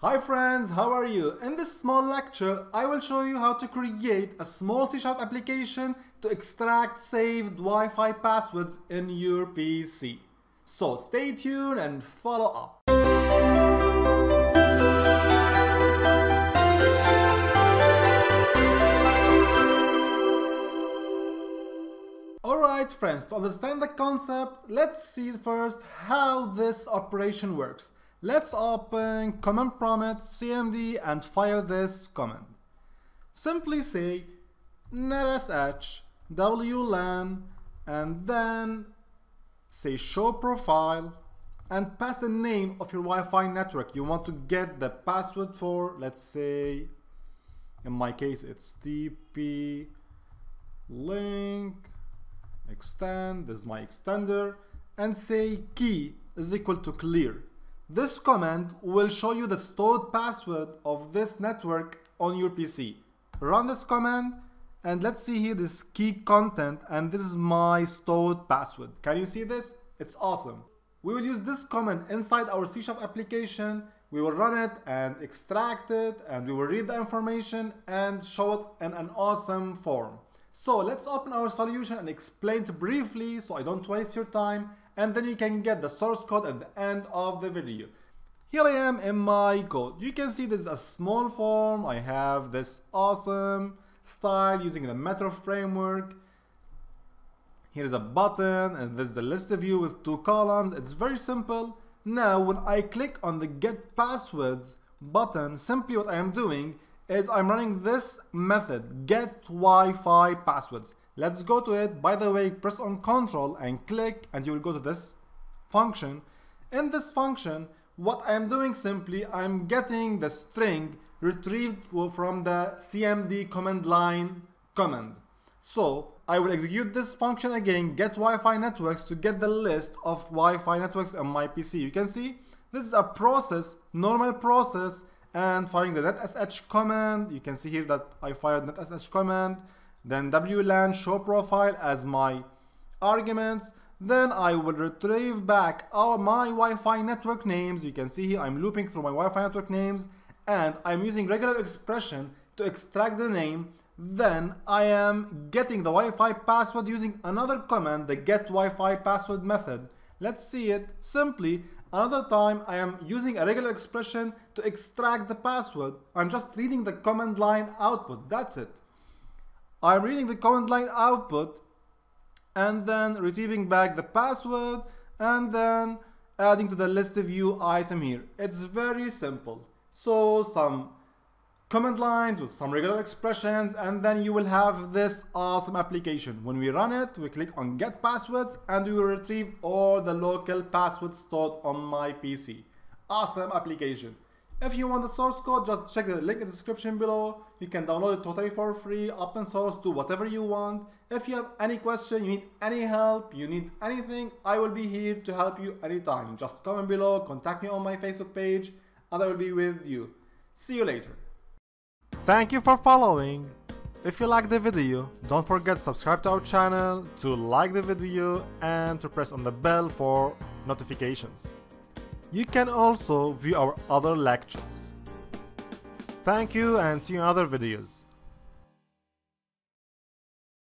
Hi friends, how are you? In this small lecture, I will show you how to create a small C-sharp application to extract saved Wi-Fi passwords in your PC. So stay tuned and follow up. Alright friends, to understand the concept, let's see first how this operation works. Let's open command prompt cmd and fire this command. Simply say netsh wlan and then say show profile and pass the name of your Wi-Fi network you want to get the password for let's say in my case it's TP link extend this is my extender and say key is equal to clear this command will show you the stored password of this network on your PC. Run this command and let's see here this key content and this is my stored password. Can you see this? It's awesome. We will use this command inside our C Sharp application. We will run it and extract it and we will read the information and show it in an awesome form. So let's open our solution and explain it briefly so I don't waste your time and then you can get the source code at the end of the video. Here I am in my code. You can see this is a small form. I have this awesome style using the Metro framework. Here's a button and this is a list view with two columns. It's very simple. Now when I click on the get passwords button, simply what I am doing is I'm running this method get Wi-Fi passwords. Let's go to it. By the way, press on control and click and you will go to this function. In this function, what I'm doing simply, I'm getting the string retrieved from the cmd command line command. So I will execute this function again, get Wi-Fi networks to get the list of Wi-Fi networks on my PC. You can see this is a process, normal process, and firing the netsh command. You can see here that I fired netsh command then WLAN show profile as my arguments. Then I will retrieve back our my Wi-Fi network names. You can see here I'm looping through my Wi-Fi network names and I'm using regular expression to extract the name. Then I am getting the Wi-Fi password using another command the get Wi-Fi password method. Let's see it simply another time I am using a regular expression to extract the password I'm just reading the command line output that's it I'm reading the command line output and then retrieving back the password and then adding to the list of view item here. It's very simple. So some command lines with some regular expressions and then you will have this awesome application. When we run it, we click on get passwords and we will retrieve all the local passwords stored on my PC. Awesome application. If you want the source code, just check the link in the description below. You can download it totally for free, open source, do whatever you want. If you have any question, you need any help, you need anything, I will be here to help you anytime. Just comment below, contact me on my Facebook page, and I will be with you. See you later. Thank you for following. If you like the video, don't forget to subscribe to our channel, to like the video, and to press on the bell for notifications. You can also view our other lectures. Thank you and see you in other videos.